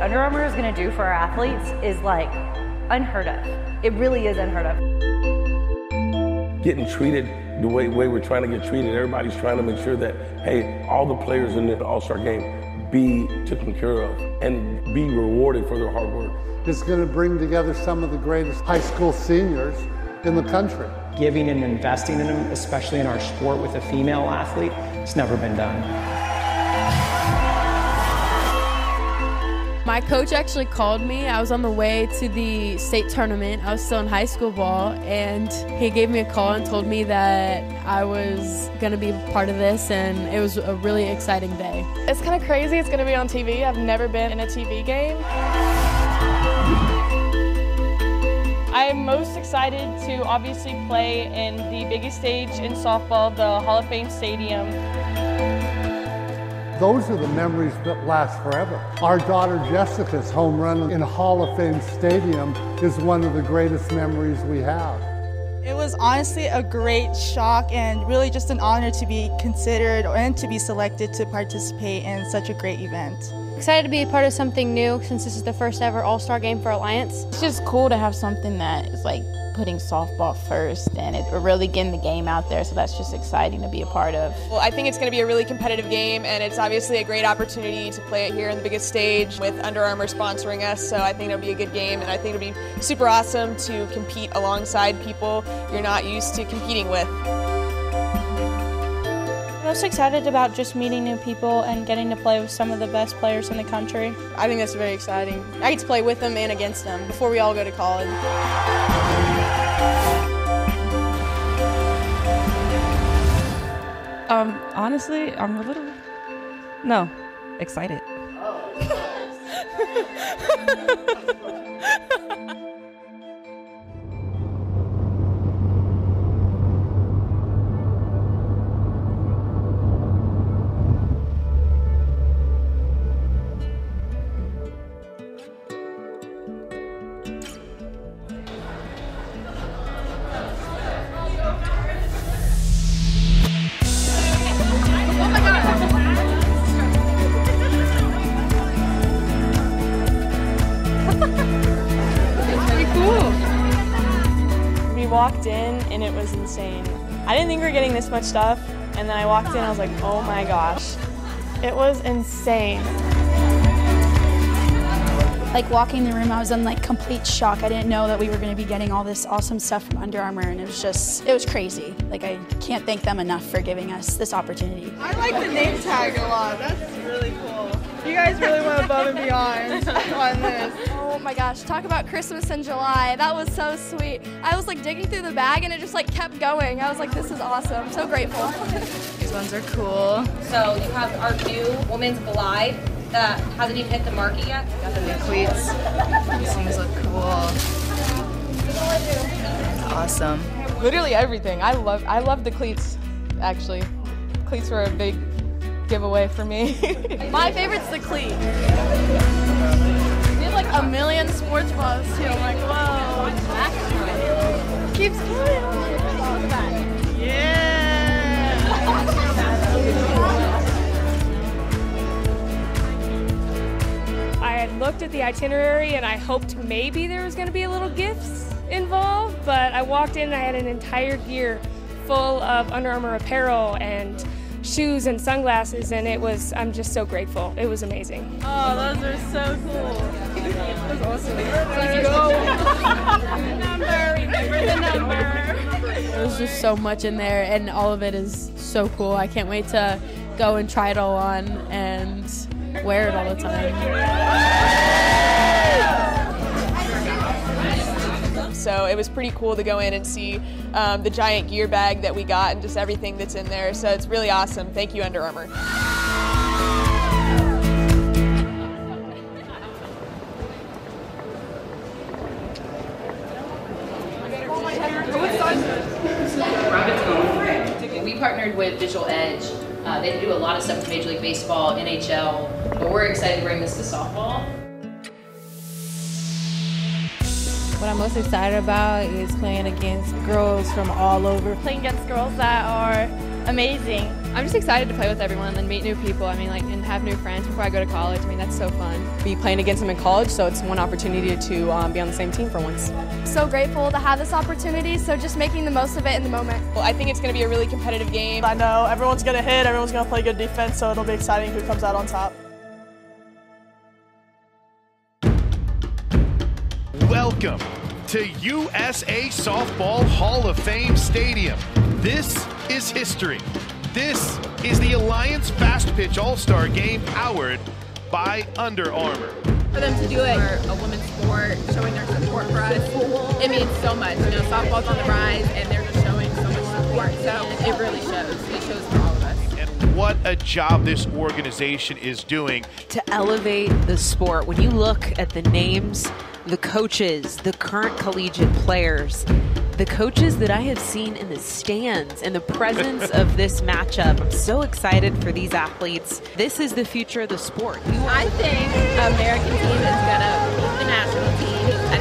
what Under Armour is going to do for our athletes is like unheard of. It really is unheard of. Getting treated the way, way we're trying to get treated, everybody's trying to make sure that, hey, all the players in the All Star game be taken care of and be rewarded for their hard work. It's going to bring together some of the greatest high school seniors in the country. Giving and investing in them, especially in our sport with a female athlete, it's never been done. My coach actually called me. I was on the way to the state tournament. I was still in high school ball, and he gave me a call and told me that I was going to be part of this, and it was a really exciting day. It's kind of crazy. It's going to be on TV. I've never been in a TV game. I'm most excited to obviously play in the biggest stage in softball, the Hall of Fame Stadium. Those are the memories that last forever. Our daughter Jessica's home run in Hall of Fame Stadium is one of the greatest memories we have. It was honestly a great shock and really just an honor to be considered and to be selected to participate in such a great event. Excited to be a part of something new since this is the first ever All-Star game for Alliance. It's just cool to have something that is like putting softball first and it, really getting the game out there, so that's just exciting to be a part of. Well, I think it's going to be a really competitive game, and it's obviously a great opportunity to play it here in the biggest stage with Under Armour sponsoring us, so I think it'll be a good game, and I think it'll be super awesome to compete alongside people you're not used to competing with. Most excited about just meeting new people and getting to play with some of the best players in the country. I think that's very exciting. I get to play with them and against them before we all go to college. Um, honestly, I'm a little, no, excited. in and it was insane. I didn't think we were getting this much stuff, and then I walked in and I was like, oh my gosh. It was insane. Like walking the room, I was in like complete shock. I didn't know that we were going to be getting all this awesome stuff from Under Armour, and it was just, it was crazy. Like I can't thank them enough for giving us this opportunity. I like the name tag a lot. That's really cool. You guys really went above and beyond on this. Oh my gosh, talk about Christmas in July. That was so sweet. I was like digging through the bag and it just like kept going. I was like, this is awesome. I'm so grateful. These ones are cool. So you have our new women's glide that hasn't even hit the market yet. Got the new cleats. These things look cool. Awesome. Literally everything. I love I love the cleats actually. Cleats were a big giveaway for me. My favorite's the cleat. We have like a million sports balls too. I'm like, whoa. Keeps going. Yeah. I had looked at the itinerary and I hoped maybe there was going to be a little gifts involved, but I walked in and I had an entire gear full of Under Armour apparel and shoes and sunglasses, and it was, I'm just so grateful. It was amazing. Oh, those are so cool. That's awesome. Let's go. number, remember the number. There's just so much in there, and all of it is so cool. I can't wait to go and try it all on and wear it all the time. So it was pretty cool to go in and see um, the giant gear bag that we got and just everything that's in there. So it's really awesome. Thank you, Under Armour. We partnered with Vizual Edge. Uh, they do a lot of stuff with Major League Baseball, NHL, but we're excited to bring this to softball. What I'm most excited about is playing against girls from all over. Playing against girls that are amazing I'm just excited to play with everyone and meet new people. I mean, like, and have new friends before I go to college. I mean, that's so fun. Be playing against them in college, so it's one opportunity to um, be on the same team for once. So grateful to have this opportunity, so just making the most of it in the moment. Well, I think it's going to be a really competitive game. I know everyone's going to hit, everyone's going to play good defense, so it'll be exciting who comes out on top. Welcome to USA Softball Hall of Fame Stadium. This is history. This is the Alliance Fast Pitch All-Star Game powered by Under Armour. For them to do it for a women's sport, showing their support for us, it means so much. You know, softball's on the rise and they're just showing so much support. So it really shows. It shows what a job this organization is doing to elevate the sport. When you look at the names, the coaches, the current collegiate players, the coaches that I have seen in the stands and the presence of this matchup. I'm so excited for these athletes. This is the future of the sport. I think American team is going to beat the national team. I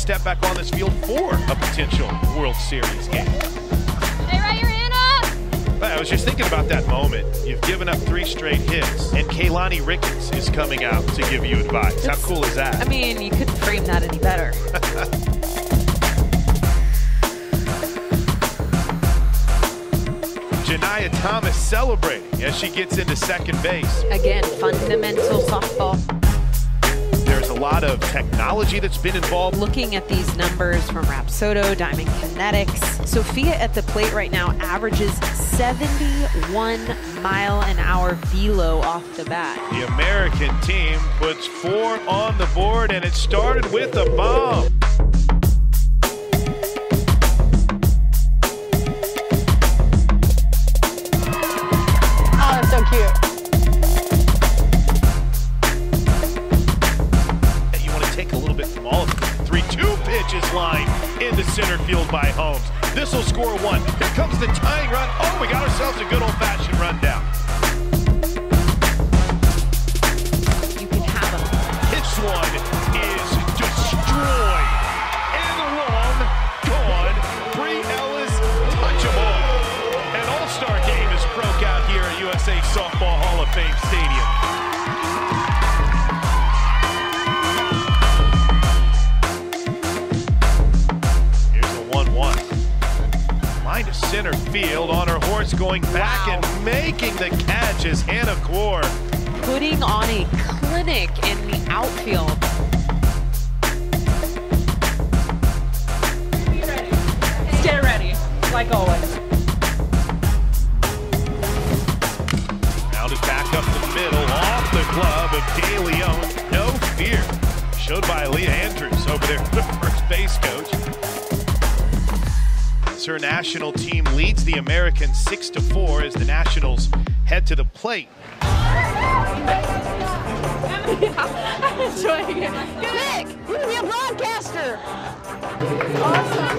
step back on this field for a potential World Series game. Hey, right your hand up! I was just thinking about that moment. You've given up three straight hits, and Keilani Ricketts is coming out to give you advice. How cool is that? I mean, you couldn't frame that any better. Janiyah Thomas celebrating as she gets into second base. Again, fundamental softball there's a lot of technology that's been involved. Looking at these numbers from Rapsodo, Diamond Kinetics, Sophia at the plate right now averages 71 mile an hour velo off the bat. The American team puts four on the board, and it started with a bomb. Center field by Holmes. This will score one. Here comes the tying run. Oh, we got ourselves a good old-fashioned rundown. Center field on her horse going back wow. and making the catch is Hannah Core. Putting on a clinic in the outfield. Stay ready, like always. Rounded back up the middle, off the glove of DeLeon. No fear. Showed by Leah Andrews over there, the first base coach. Her national team leads the Americans 6 to 4 as the Nationals head to the plate. Yeah, I'm enjoying it. Nick, you're gonna be a broadcaster. Awesome.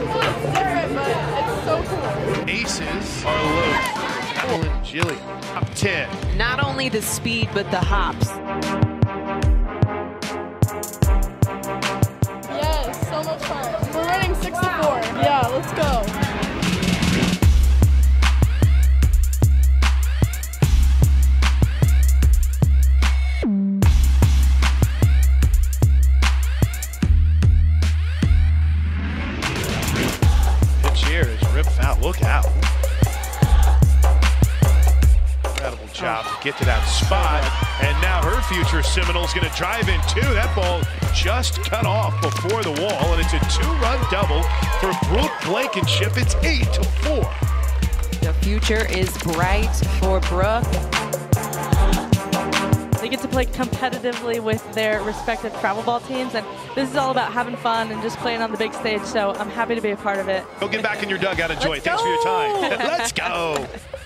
it's so cool. Aces are loaded. Evelyn Gillian, top 10. Not only the speed, but the hops. Shot to get to that spot. And now her future Seminole's going to drive in two. That ball just cut off before the wall, and it's a two-run double for Brooke Blankenship. It's eight to four. The future is bright for Brooke. They get to play competitively with their respective travel ball teams, and this is all about having fun and just playing on the big stage. So I'm happy to be a part of it. Go get back in your dugout, Enjoy. Thanks for your time. Let's go.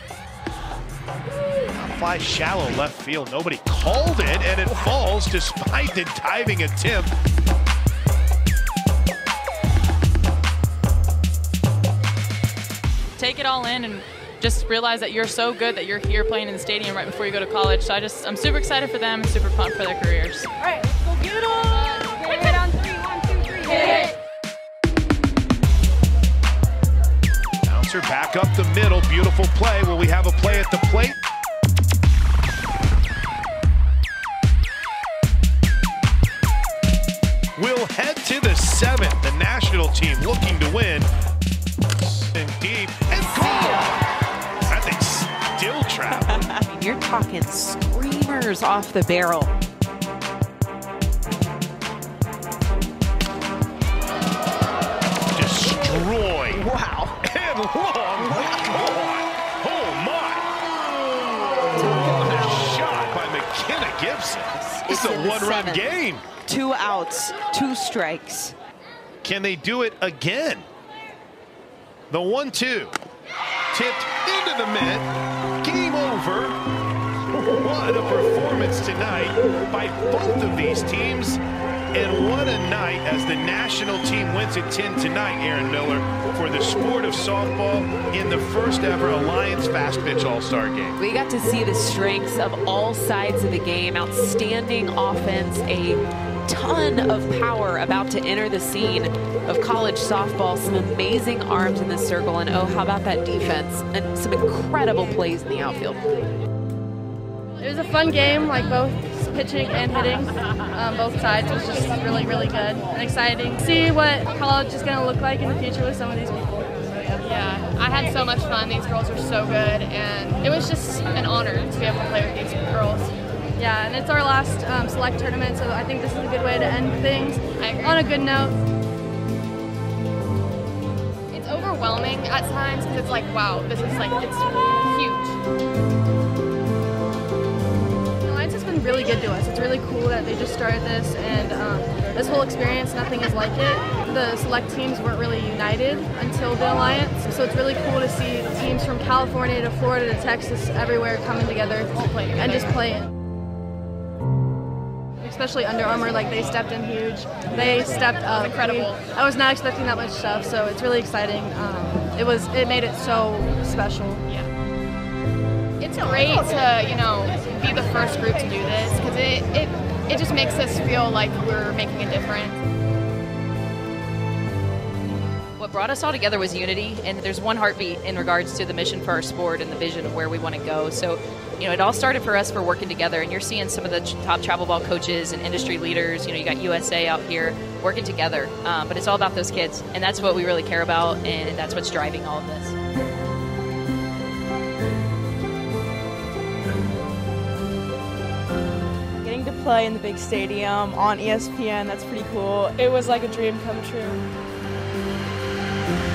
Fly shallow left field. Nobody called it, and it falls despite the diving attempt. Take it all in and just realize that you're so good that you're here playing in the stadium right before you go to college. So I just, I'm super excited for them and super pumped for their careers. All right, let's go get them. Hit it on three. One, two, three. Hit it. Bouncer back up the middle. Beautiful play. Will we have a play at the plate? To the national team looking to win. And deep and goal. That thing's still traveling. I mean, you're talking screamers off the barrel. Destroy. Wow. And long. Oh my. What a shot by McKenna Gibson. Is It's a one-run game. Two outs, two strikes. Can they do it again? The one-two. Tipped into the mitt. Game over. What a performance tonight by both of these teams. And what a night as the national team wins at 10 tonight, Aaron Miller, for the sport of softball in the first ever Alliance Fast Pitch All-Star game. We got to see the strengths of all sides of the game. Outstanding offense, a ton of power about to enter the scene of college softball. Some amazing arms in the circle, and oh, how about that defense? And some incredible plays in the outfield. It was a fun game, like both pitching and hitting, um, both sides was just really, really good and exciting. See what college is going to look like in the future with some of these people. Yeah, I had so much fun. These girls are so good, and it was just an honor to be able to play with these girls. Yeah, and it's our last um, select tournament, so I think this is a good way to end things on a good note. It's overwhelming at times because it's like, wow, this is like, it's huge. The Alliance has been really good to us. It's really cool that they just started this, and um, this whole experience, nothing is like it. The select teams weren't really united until the Alliance, so it's really cool to see teams from California to Florida to Texas, everywhere coming together and just playing. Especially Under Armour, like they stepped in huge. They stepped up. incredible. We- I was not expecting that much stuff, so it's really exciting. Um, it was. It made it so special. Yeah. It's great to, you know, be the first group to do this because it, it, it just makes us feel like we're making a difference. Brought us all together was unity, and there's one heartbeat in regards to the mission for our sport and the vision of where we want to go. So, you know, it all started for us for working together, and you're seeing some of the top travel ball coaches and industry leaders. You know, you got USA out here working together, um, but it's all about those kids, and that's what we really care about, and that's what's driving all of this. Getting to play in the big stadium on ESPN, that's pretty cool. It was like a dream come true. Thank you.